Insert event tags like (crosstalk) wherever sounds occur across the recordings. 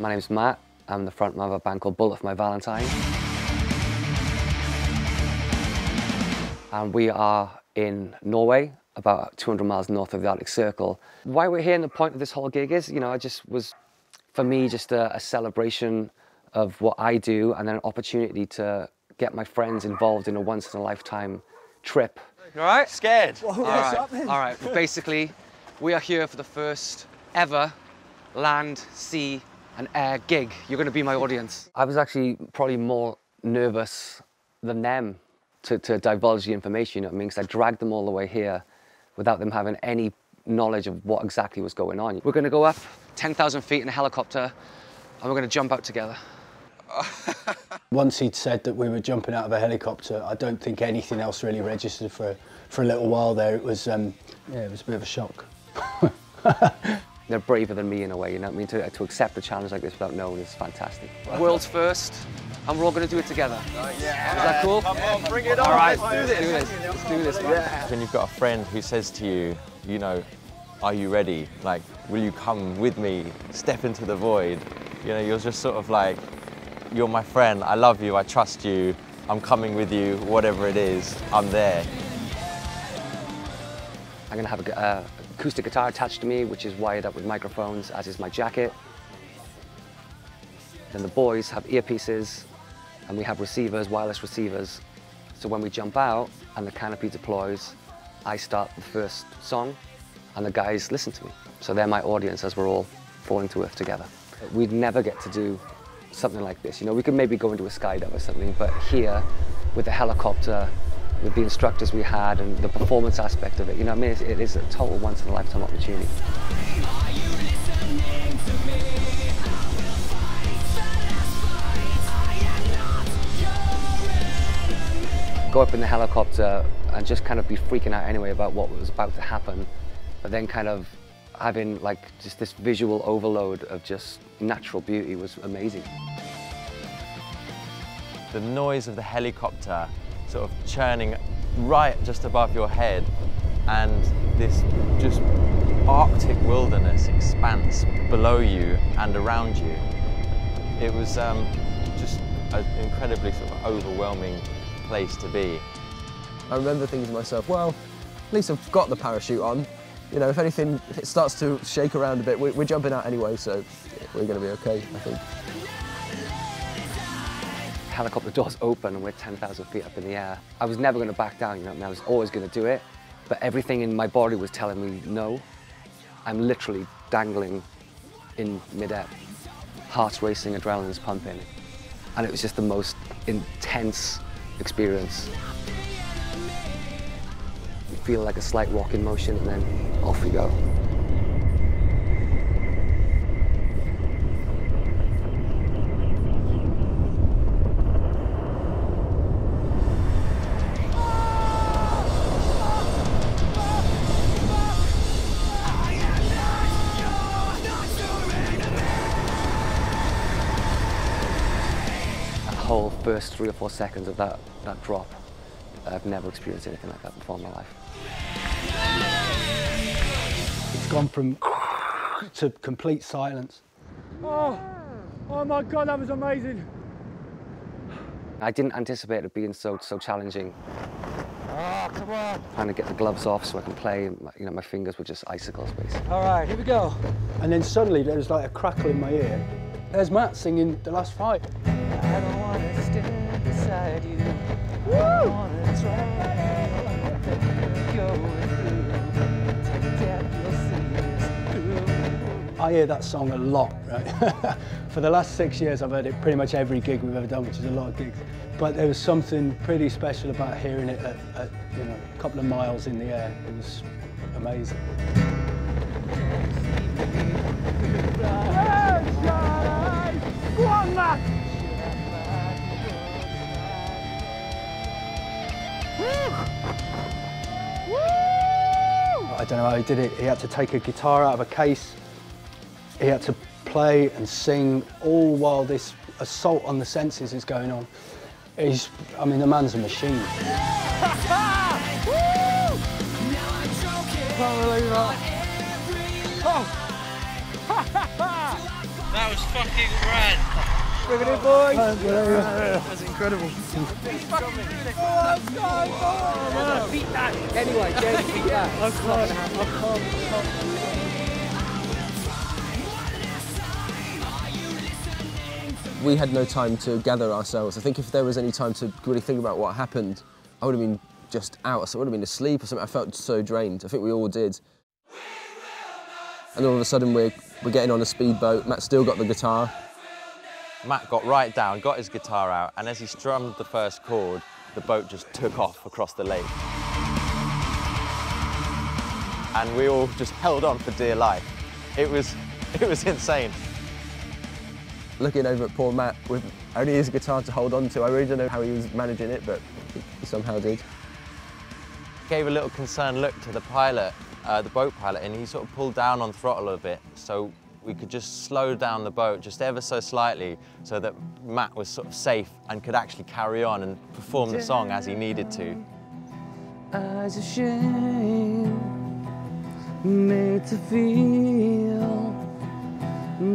My name's Matt. I'm the frontman of a band called Bullet for My Valentine. And we are in Norway, about 200 miles north of the Arctic Circle. Why we're here and the point of this whole gig is, you know, I just was, for me, just a, a celebration of what I do and then an opportunity to get my friends involved in a once in a lifetime trip. You all right? Scared? all right, all right. Basically, we are here for the first ever land, sea, and air gig. You're going to be my audience. I was actually probably more nervous than them to, to divulge the information, you know what I mean? Because I dragged them all the way here without them having any knowledge of what exactly was going on. We're going to go up 10,000 feet in a helicopter and we're going to jump out together. (laughs) Once he'd said that we were jumping out of a helicopter, I don't think anything else really registered for for a little while there. It was um, yeah, it was a bit of a shock. (laughs) They're braver than me in a way, you know what I mean? To, to accept a challenge like this without knowing is fantastic. World's first, and we're all going to do it together. Yeah. Is that cool? Come on, bring it on. All right, Let's let's do this. Let's do this, man. When you've got a friend who says to you, you know, are you ready? Like, will you come with me? Step into the void. You know, you're just sort of like, you're my friend. I love you. I trust you. I'm coming with you. Whatever it is, I'm there. I'm going to have a uh, acoustic guitar attached to me, which is wired up with microphones, as is my jacket. Then the boys have earpieces, and we have receivers, wireless receivers. So when we jump out and the canopy deploys, I start the first song, and the guys listen to me. So they're my audience as we're all falling to earth together. We'd never get to do something like this. You know, we could maybe go into a skydive or something, but here, with the helicopter, with the instructors we had and the performance aspect of it, you know I mean? It's, it is a total once in a lifetime opportunity. Go up in the helicopter and just kind of be freaking out anyway about what was about to happen, but then kind of having like just this visual overload of just natural beauty was amazing. The noise of the helicopter sort of churning right just above your head and this just arctic wilderness expanse below you and around you. It was um, just an incredibly sort of overwhelming place to be. I remember thinking to myself, well, at least I've got the parachute on. You know, if anything if it starts to shake around a bit, we're, we're jumping out anyway, so we're going to be okay, I think. Helicopter doors open and we're 10,000 feet up in the air. I was never going to back down, you know, I, mean, I was always going to do it, but everything in my body was telling me no. I'm literally dangling in midair. Heart's racing, adrenaline's pumping. And it was just the most intense experience. You feel like a slight rock in motion and then off we go. Whole first three or four seconds of that, that drop, I've never experienced anything like that before in my life. It's gone from to complete silence. Oh, oh my God, that was amazing. I didn't anticipate it being so so challenging. Oh, come on. Trying to get the gloves off so I can play, my- you know, my fingers were just icicles basically. All right, here we go. And then suddenly there was like a crackle in my ear. There's Matt singing the last fight. I hear that song a lot, right? (laughs) For the last six years, I've heard it pretty much every gig we've ever done, which is a lot of gigs. But there was something pretty special about hearing it at, at you know, a couple of miles in the air. It was amazing. I don't know how he did it. He had to take a guitar out of a case. He had to play and sing all while this assault on the senses is going on. He's, I mean, the man's a machine. Can't believe that. Oh. That was fucking rad. We had no time to gather ourselves. I think if there was any time to really think about what happened, I would have been just out. So I would have been asleep or something. I felt so drained. I think we all did. And all of a sudden, we're, we're getting on a speedboat. Matt still got the guitar. Matt got right down, got his guitar out, and as he strummed the first chord, the boat just took off across the lake. And we all just held on for dear life. It was, (laughs) it was insane. Looking over at poor Matt with only his guitar to hold on to. I really don't know how he was managing it, but he somehow did. Gave a little concerned look to the pilot, uh, the boat pilot, and he sort of pulled down on throttle a bit so we could just slow down the boat just ever so slightly so that Matt was sort of safe and could actually carry on and perform the song as he needed to. eyes of shame made to feel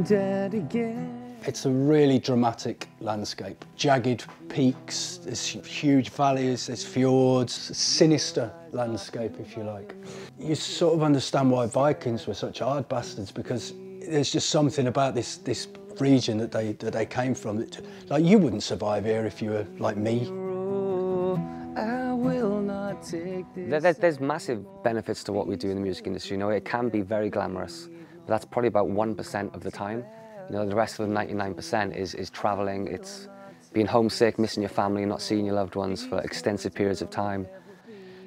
dead again. It's a really dramatic landscape. Jagged peaks, there's huge valleys, there's fjords, a sinister landscape, if you like. You sort of understand why Vikings were such hard bastards because there's just something about this this region that they that they came from. That, like you wouldn't survive here if you were like me. There- There's, there's massive benefits to what we do in the music industry. You know, it can be very glamorous, but that's probably about 1% of the time. You know, the rest of the 99% is, is traveling, it's being homesick, missing your family, not seeing your loved ones for extensive periods of time.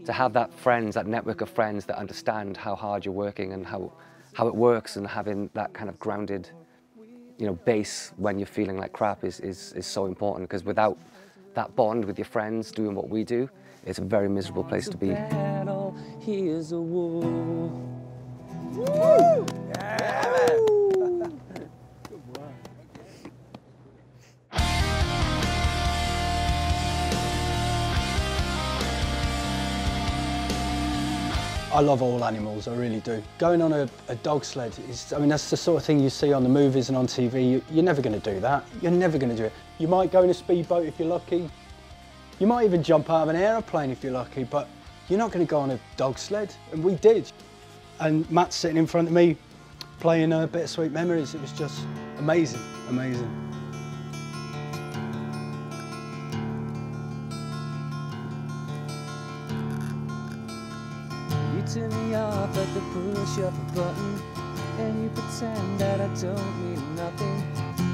To have that friends, that network of friends that understand how hard you're working and how, how it works and having that kind of grounded you know, base when you're feeling like crap is, is, is so important. Because without that bond with your friends doing what we do, it's a very miserable place to be. battle, I love all animals, I really do. Going on a, a dog sled is, I mean, that's the sort of thing you see on the movies and on TV. You, you're never going to do that. You're never going to do it. You might go in a speedboat if you're lucky. You might even jump out of an aeroplane if you're lucky, but you're not going to go on a dog sled. And we did. And Matt's sitting in front of me playing a bit of Sweet Memories. It was just amazing, amazing. Off at the push of a button, and you pretend that I don't mean nothing.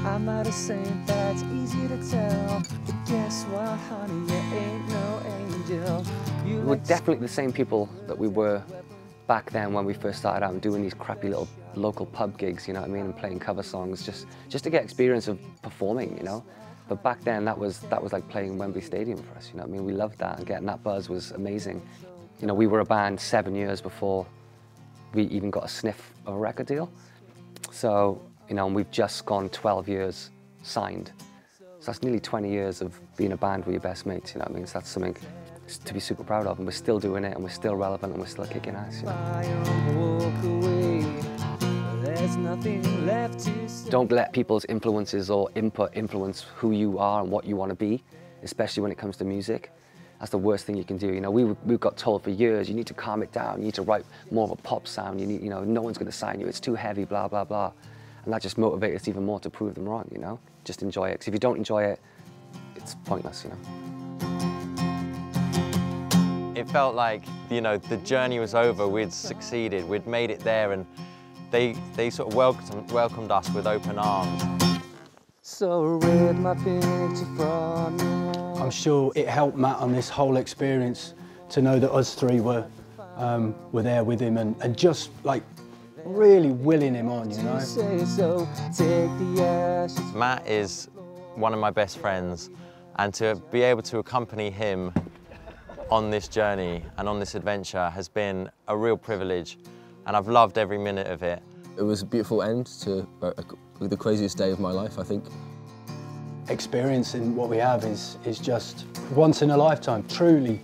I'm not a saint, that's easy to tell. But guess what, honey, you ain't no angel. You We're definitely the same people that we were back then when we first started out and doing these crappy little local pub gigs, you know what I mean, and playing cover songs just just to get experience of performing, you know. But back then that was that was like playing Wembley Stadium for us, you know what I mean? We loved that and getting that buzz was amazing. You know, we were a band 7 years before we even got a sniff of a record deal. So, you know, and we've just gone 12 years signed. So that's nearly 20 years of being a band with your best mates, you know what I mean? So that's something to be super proud of and we're still doing it and we're still relevant and we're still kicking ass, you know? Don't let people's influences or input influence who you are and what you want to be, especially when it comes to music. That's the worst thing you can do. You know, we, we got told for years, you need to calm it down, you need to write more of a pop sound, you need, you know, no one's going to sign you, it's too heavy, blah, blah, blah. And that just motivates us even more to prove them wrong, you know? Just enjoy it, because if you don't enjoy it, it's pointless, you know? It felt like, you know, the journey was over, we'd succeeded, we'd made it there, and they, they sort of welcomed, welcomed us with open arms. So read my picture from the wall. I'm sure it helped Matt on this whole experience to know that us three were um, were there with him and, and just like really willing him on, you know. So, take the ashes. Matt is one of my best friends, and to be able to accompany him on this journey and on this adventure has been a real privilege, and I've loved every minute of it. It was a beautiful end to a, a, the craziest day of my life, I think experiencing what we have is, is just once in a lifetime, truly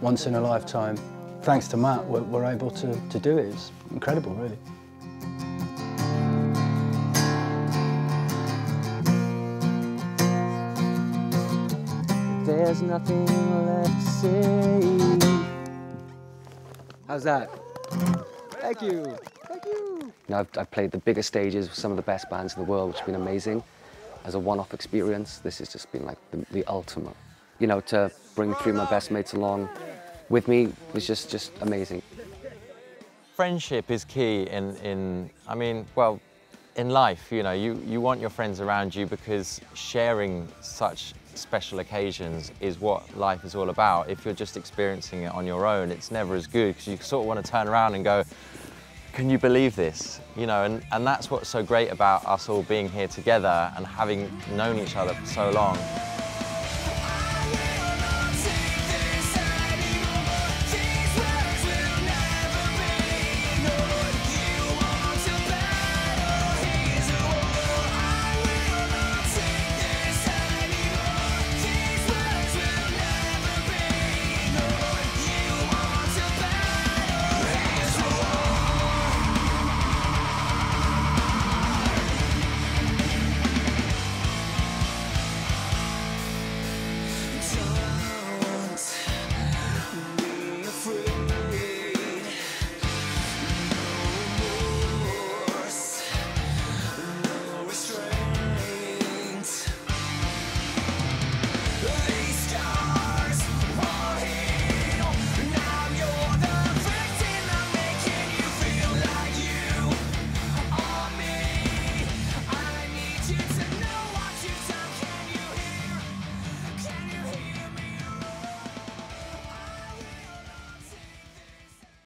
once in a lifetime. Thanks to Matt, we're, we're able to, to do it. It's incredible, really. There's nothing left to say. How's that? Thank you. Thank you. You know, I've, I've played the biggest stages with some of the best bands in the world, which has been amazing. As a one-off experience, this has just been like the, the ultimate. You know, to bring three of my best mates along with me was just, just amazing. friendship is key in, in I mean, well, in life, you know, you, you want your friends around you because sharing such special occasions is what life is all about. If you're just experiencing it on your own, it's never as good because you sort of want to turn around and go, can you believe this? You know, and, and that's what's so great about us all being here together and having known each other for so long.